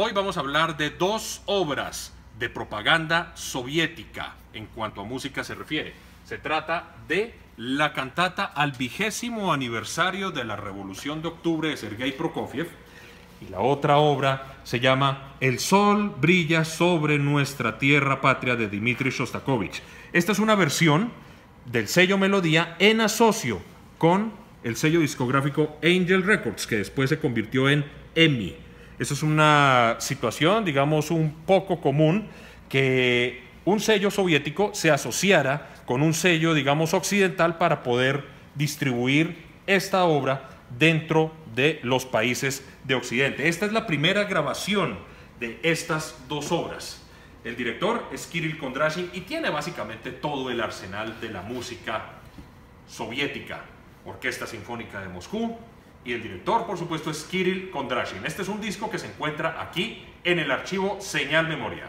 Hoy vamos a hablar de dos obras de propaganda soviética en cuanto a música se refiere. Se trata de la cantata al vigésimo aniversario de la Revolución de Octubre de Sergei Prokofiev y la otra obra se llama El sol brilla sobre nuestra tierra patria de Dmitri Shostakovich. Esta es una versión del sello Melodía en asocio con el sello discográfico Angel Records, que después se convirtió en EMI. Eso es una situación, digamos, un poco común que un sello soviético se asociara con un sello, digamos, occidental para poder distribuir esta obra dentro de los países de Occidente. Esta es la primera grabación de estas dos obras. El director es Kirill Kondrashin y tiene básicamente todo el arsenal de la música soviética. Orquesta Sinfónica de Moscú, y el director, por supuesto, es Kirill Kondrashin. Este es un disco que se encuentra aquí en el archivo Señal Memoria.